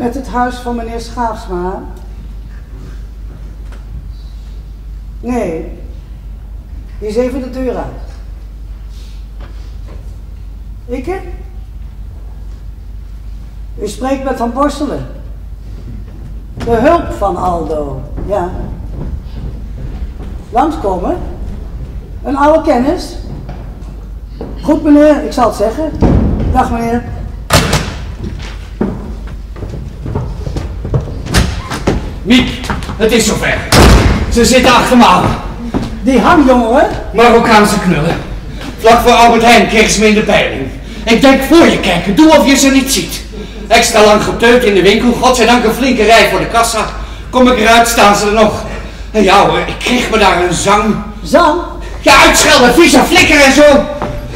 Met het huis van meneer Schaafsma? Nee, die is even de deur uit. Ik? hè? U spreekt met Van Borselen. De hulp van Aldo, ja. Langskomen? Een oude kennis? Goed meneer, ik zal het zeggen. Dag meneer. Miek, het is zover. Ze zitten achter me aan. Die hangjongeren? Marokkaanse knullen. Vlak voor Albert Heijn kregen ze me in de peiling. Ik denk voor je kijken, doe of je ze niet ziet. Extra lang geteut in de winkel, godzijdank een flinke rij voor de kassa. Kom ik eruit, staan ze er nog. En ja hoor, ik kreeg me daar een zang. Zang? Ja, uitschelden, vieze flikker en zo.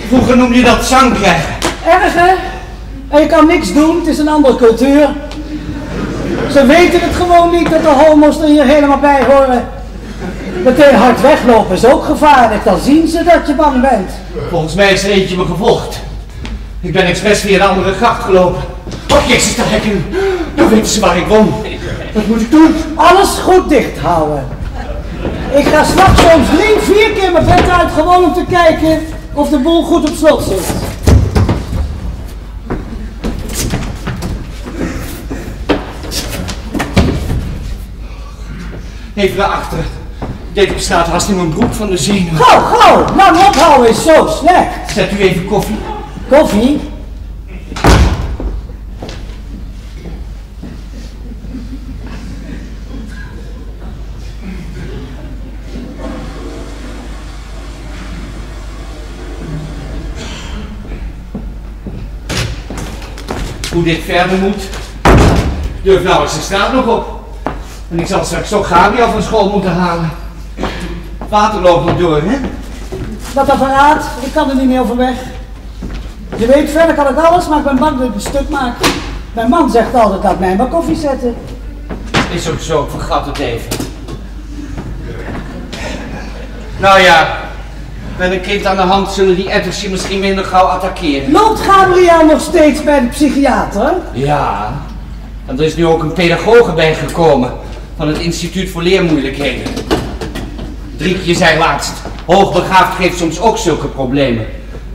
Vroeger noemde je dat zang krijgen. Erg hè? En je kan niks doen, het is een andere cultuur. Ze weten het gewoon niet dat de homo's er hier helemaal bij horen. Meteen hard weglopen is ook gevaarlijk, dan zien ze dat je bang bent. Volgens mij is er eentje me gevolgd. Ik ben expres via een andere gracht gelopen. Oh jezus, daar hekken. Dan weten ze waar ik woon. Wat moet ik doen? Alles goed dicht houden. Ik ga s'nachts soms drie, vier keer mijn bed uit gewoon om te kijken of de boel goed op slot zit. Even. Ik deed op straat haast in mijn broek van de zenuwen. Gauw, gauw, lang ophouden is zo slecht. Zet u even koffie. Koffie? Hoe dit verder moet. Durf nauwelijks de straat nog op. En ik zal straks toch Gabriel van school moeten halen. Water loopt nog door, hè? Dat apparaat, ik kan er niet meer over weg. Je weet, verder kan ik alles, maar ik ben bang dat ik een stuk maak. Mijn man zegt altijd dat mij maar koffie zetten. Is ook zo, ik vergat het even. Nou ja, met een kind aan de hand zullen die etters je misschien minder gauw attackeren. Loopt Gabriel nog steeds bij de psychiater? Ja, en er is nu ook een pedagoge bijgekomen van het Instituut voor Leermoeilijkheden. Driekje zei laatst, hoogbegaafd geeft soms ook zulke problemen.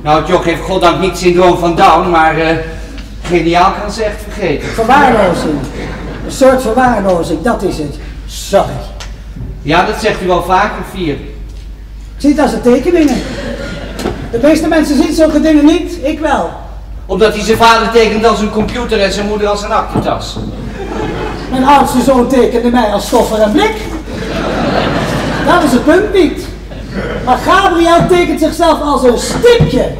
Nou, het joch heeft goddank niet syndroom van Down, maar eh, geniaal kan ze echt vergeten. Verwaarlozing. Een soort verwaarlozing, dat is het. Sorry. Ja, dat zegt u wel vaker, Vier. Ik zie het als de tekeningen. De meeste mensen zien zulke dingen niet, ik wel. Omdat hij zijn vader tekent als een computer en zijn moeder als een aktentas. Mijn oudste zoon tekende mij als stoffer en blik. Dat is het punt niet. Maar Gabriel tekent zichzelf als een stipje.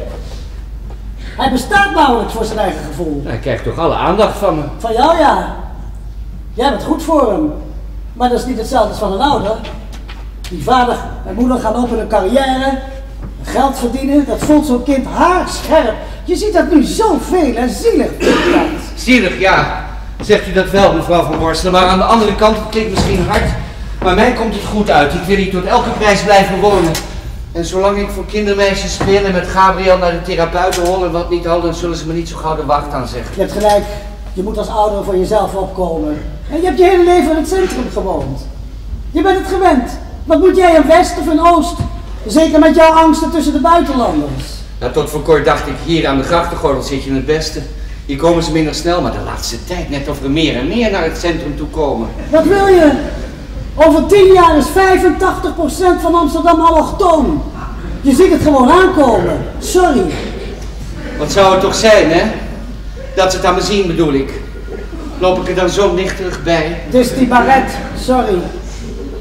Hij bestaat nauwelijks voor zijn eigen gevoel. Hij krijgt toch alle aandacht van me. Van jou ja. Jij bent goed voor hem. Maar dat is niet hetzelfde als van een ouder. Die vader en moeder gaan op in een carrière. Geld verdienen, dat voelt zo'n kind haarscherp. Je ziet dat nu zoveel en zielig. Zielig, ja. Zegt u dat wel, mevrouw van Worstelen. Maar aan de andere kant, het klinkt misschien hard. Maar mij komt het goed uit. Ik wil hier tot elke prijs blijven wonen. En zolang ik voor kindermeisjes speel en met Gabriel naar de therapeuten hol en wat niet al, dan zullen ze me niet zo gauw de wacht aan zeggen. Je hebt gelijk. Je moet als ouder voor jezelf opkomen. En je hebt je hele leven in het centrum gewoond. Je bent het gewend. Wat moet jij in West of in Oost? Zeker met jouw angsten tussen de buitenlanders. Nou, tot voor kort dacht ik, hier aan de grachtengordel zit je het beste. Hier komen ze minder snel, maar de laatste tijd net of er meer en meer naar het centrum toe komen. Wat wil je? Over tien jaar is 85% van Amsterdam allochtoon. Je ziet het gewoon aankomen. Sorry. Wat zou het toch zijn, hè? Dat ze het aan me zien, bedoel ik. Loop ik er dan zo nichterig bij? Het is die baret. Sorry.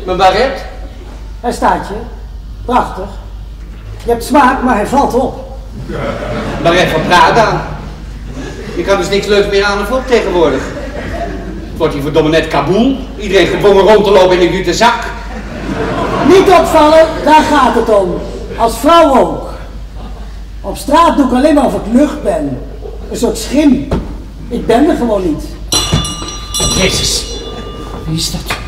Mijn baret? Hij staat je. Prachtig. Je hebt smaak, maar hij valt op. Baret van Prada. Je kan dus niks leuks meer aan of op tegenwoordig. Het wordt hier verdomme net Kabul. Iedereen gedwongen rond te lopen in een jute zak. Niet opvallen, daar gaat het om. Als vrouw ook. Op straat doe ik alleen maar of ik lucht ben. Een soort schim. Ik ben er gewoon niet. Jezus. Wie is dat?